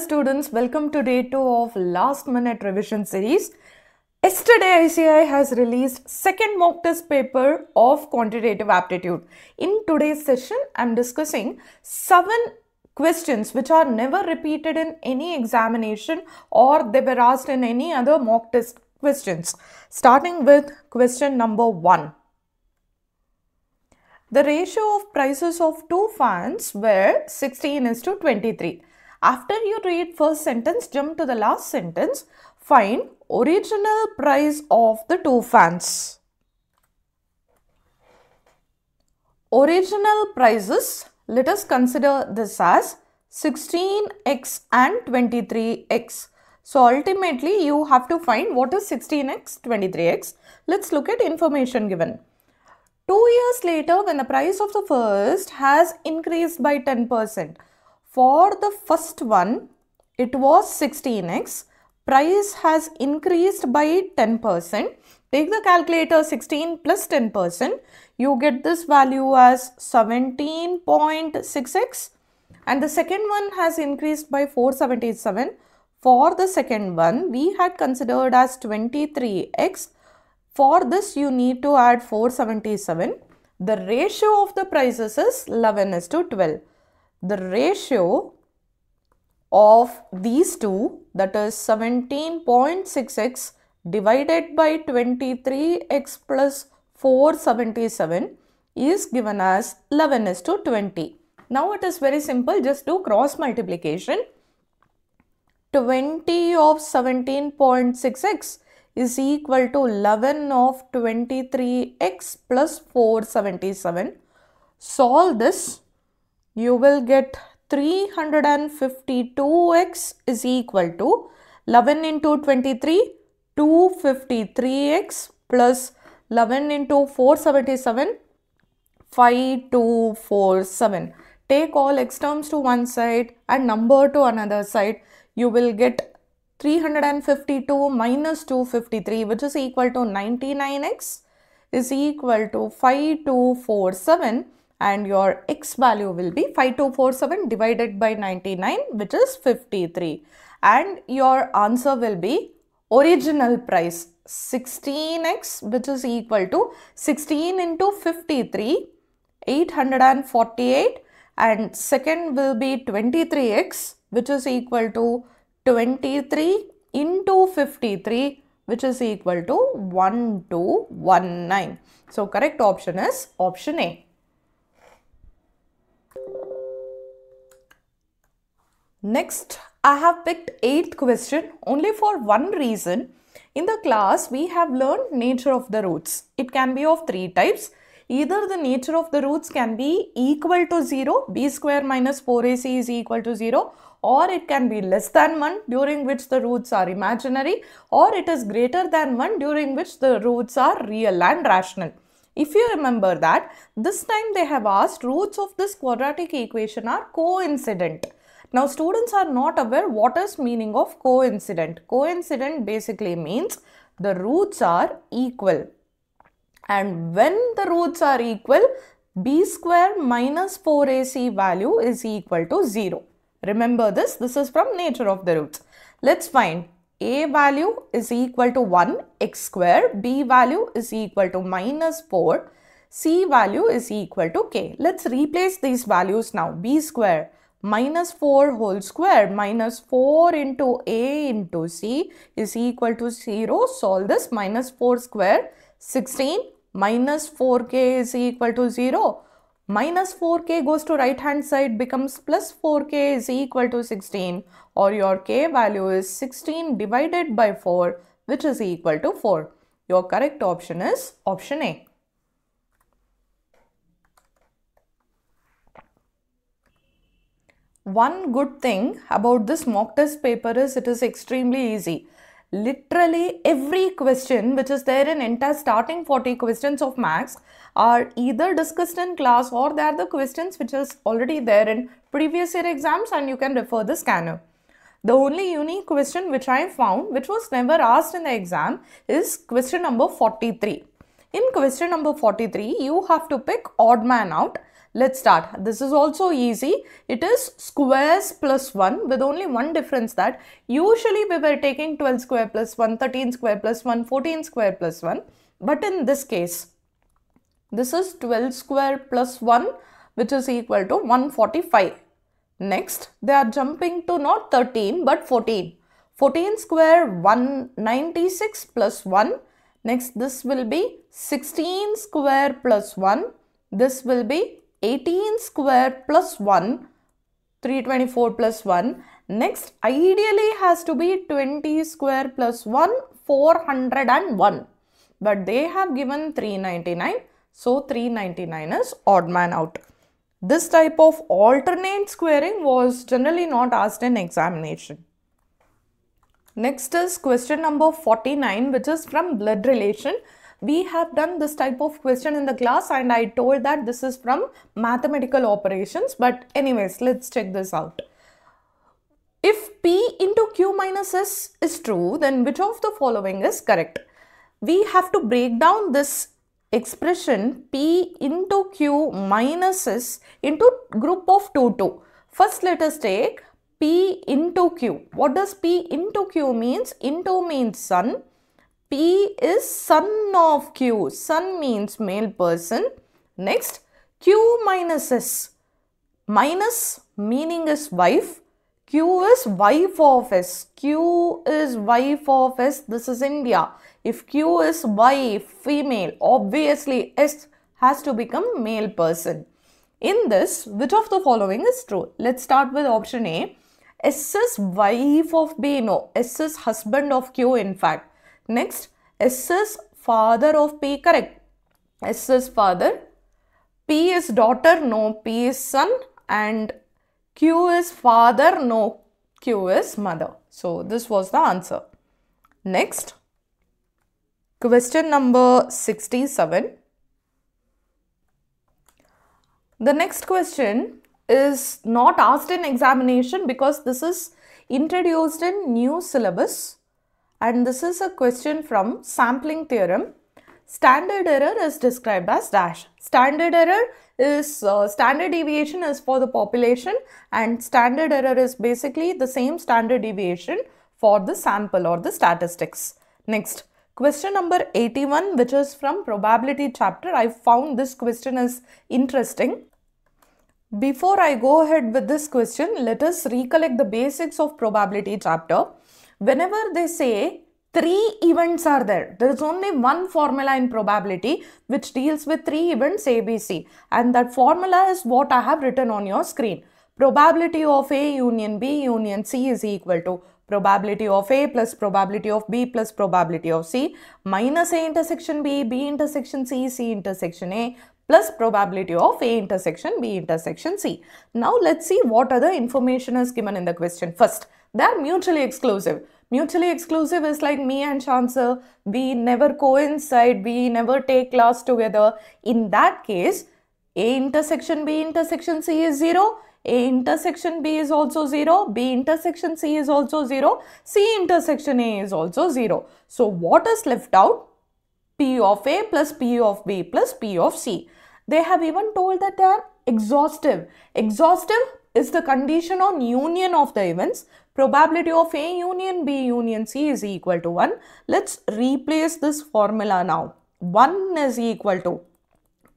students, welcome to day 2 of last minute revision series. Yesterday ICAI has released second mock test paper of quantitative aptitude. In today's session, I am discussing seven questions which are never repeated in any examination or they were asked in any other mock test questions. Starting with question number 1. The ratio of prices of two fans were 16 is to 23. After you read first sentence, jump to the last sentence. Find original price of the two fans. Original prices, let us consider this as 16x and 23x. So ultimately you have to find what is 16x, 23x. Let's look at information given. Two years later, when the price of the first has increased by 10%, for the first one, it was 16x, price has increased by 10%. Take the calculator 16 plus 10%, you get this value as 17.6x and the second one has increased by 477. For the second one, we had considered as 23x. For this, you need to add 477. The ratio of the prices is 11 is to 12 the ratio of these two that is 17.6x divided by 23x plus 477 is given as 11 is to 20. Now it is very simple just do cross multiplication. 20 of 17.6x is equal to 11 of 23x plus 477. Solve this you will get 352x is equal to 11 into 23 253x plus 11 into 477 5247 take all x terms to one side and number to another side. You will get 352 minus 253 which is equal to 99x is equal to 5247 and your x value will be 5247 divided by 99 which is 53 and your answer will be original price 16x which is equal to 16 into 53 848 and second will be 23x which is equal to 23 into 53 which is equal to 1219. So correct option is option A. Next, I have picked 8th question only for one reason. In the class, we have learned nature of the roots. It can be of three types. Either the nature of the roots can be equal to 0, b square minus 4ac is equal to 0 or it can be less than 1 during which the roots are imaginary or it is greater than 1 during which the roots are real and rational. If you remember that, this time they have asked roots of this quadratic equation are coincident. Now students are not aware what is meaning of coincident. Coincident basically means the roots are equal. And when the roots are equal, b square minus 4ac value is equal to 0. Remember this, this is from nature of the roots. Let's find a value is equal to 1 x square, b value is equal to minus 4, c value is equal to k. Let's replace these values now. b square minus 4 whole square minus 4 into a into c is equal to 0. Solve this minus 4 square 16 minus 4k is equal to 0. Minus 4k goes to right hand side becomes plus 4k is equal to 16 or your k value is 16 divided by 4 which is equal to 4. Your correct option is option A. One good thing about this mock test paper is it is extremely easy. Literally every question which is there in entire starting 40 questions of maths are either discussed in class or they are the questions which is already there in previous year exams and you can refer the scanner. The only unique question which I found which was never asked in the exam is question number 43. In question number 43, you have to pick odd man out Let's start. This is also easy. It is squares plus 1 with only one difference that usually we were taking 12 square plus 1, 13 square plus 1, 14 square plus 1. But in this case, this is 12 square plus 1 which is equal to 145. Next, they are jumping to not 13 but 14. 14 square 196 plus 1. Next, this will be 16 square plus 1. This will be 18 square plus 1. 324 plus 1. Next, ideally has to be 20 square plus 1, 401. But they have given 399. So, 399 is odd man out. This type of alternate squaring was generally not asked in examination. Next is question number 49 which is from blood relation. We have done this type of question in the class and I told that this is from mathematical operations but anyways let's check this out. If P into Q minus S is true then which of the following is correct? We have to break down this expression P into Q minus S into group of 2 2. First let us take P into Q. What does P into Q means? Into means son. P is son of Q. Son means male person. Next Q minus S. Minus meaning is wife. Q is wife of S. Q is wife of S. This is India. If Q is wife, female, obviously S has to become male person. In this, which of the following is true? Let's start with option A. S is wife of B. No, S is husband of Q in fact. Next, S is father of P. Correct. S is father. P is daughter. No, P is son. And Q is father. No, Q is mother. So, this was the answer. Next. Question number 67. The next question is not asked in examination because this is introduced in new syllabus and this is a question from sampling theorem. Standard error is described as dash. Standard error is uh, standard deviation is for the population and standard error is basically the same standard deviation for the sample or the statistics. Next, Question number 81 which is from probability chapter. I found this question is interesting. Before I go ahead with this question, let us recollect the basics of probability chapter. Whenever they say three events are there, there is only one formula in probability which deals with three events ABC and that formula is what I have written on your screen. Probability of A union B union C is equal to probability of A plus probability of B plus probability of C minus A intersection B, B intersection C, C intersection A plus probability of A intersection B intersection C. Now let's see what other information is given in the question. First, they are mutually exclusive. Mutually exclusive is like me and Chancellor. We never coincide. We never take class together. In that case, A intersection B intersection C is 0 a intersection B is also 0, B intersection C is also 0, C intersection A is also 0. So, what is left out? P of A plus P of B plus P of C. They have even told that they are exhaustive. Exhaustive is the condition on union of the events. Probability of A union B union C is equal to 1. Let's replace this formula now. 1 is equal to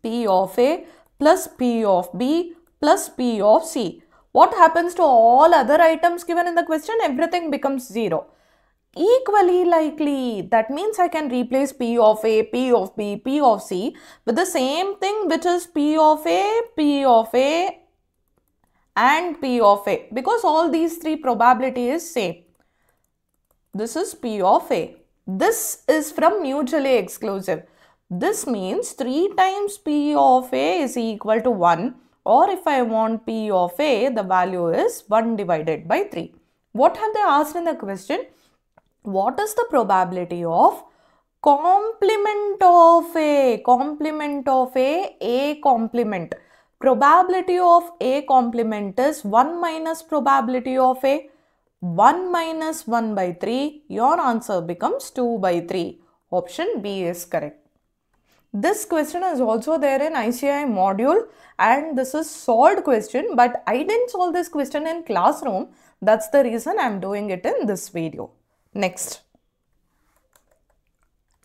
P of A plus P of B plus P of C. What happens to all other items given in the question? Everything becomes 0. Equally likely, that means I can replace P of A, P of B, P of C with the same thing which is P of A, P of A and P of A because all these three probability is same. This is P of A. This is from mutually exclusive. This means 3 times P of A is equal to 1 or if I want P of A, the value is 1 divided by 3. What have they asked in the question? What is the probability of complement of A? Complement of A, A complement. Probability of A complement is 1 minus probability of A. 1 minus 1 by 3, your answer becomes 2 by 3. Option B is correct. This question is also there in ICAI module and this is solved question but I didn't solve this question in classroom. That's the reason I'm doing it in this video. Next.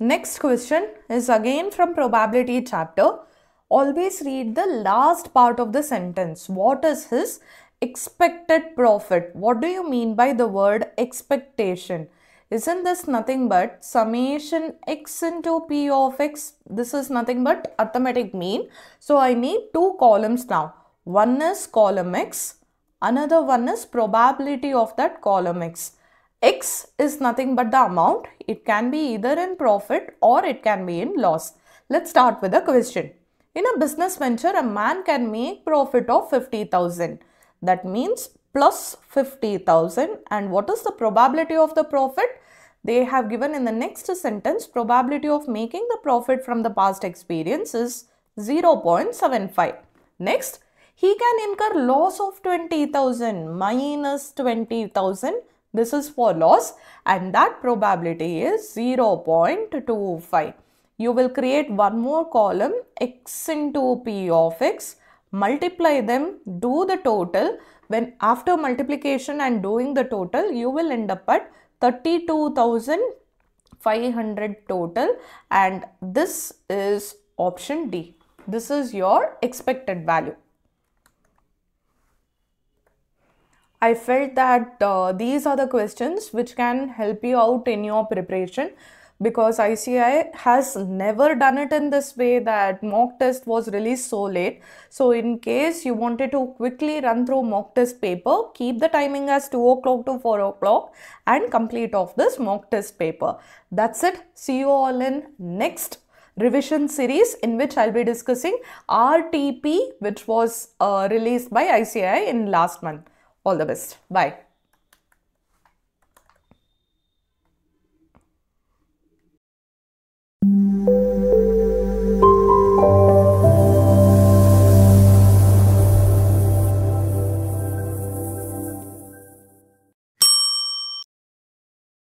Next question is again from probability chapter. Always read the last part of the sentence. What is his expected profit? What do you mean by the word expectation? Isn't this nothing but summation x into p of x? This is nothing but arithmetic mean. So I need two columns now. One is column x, another one is probability of that column x. x is nothing but the amount. It can be either in profit or it can be in loss. Let's start with the question. In a business venture, a man can make profit of 50,000. That means plus 50,000 and what is the probability of the profit? They have given in the next sentence probability of making the profit from the past experience is 0.75. Next, he can incur loss of 20,000 minus 20,000. This is for loss and that probability is 0.25. You will create one more column x into p of x multiply them, do the total. When after multiplication and doing the total, you will end up at 32,500 total and this is option D. This is your expected value. I felt that uh, these are the questions which can help you out in your preparation because ICAI has never done it in this way that mock test was released so late. So in case you wanted to quickly run through mock test paper, keep the timing as 2 o'clock to 4 o'clock and complete off this mock test paper. That's it. See you all in next revision series in which I'll be discussing RTP which was uh, released by ICAI in last month. All the best. Bye.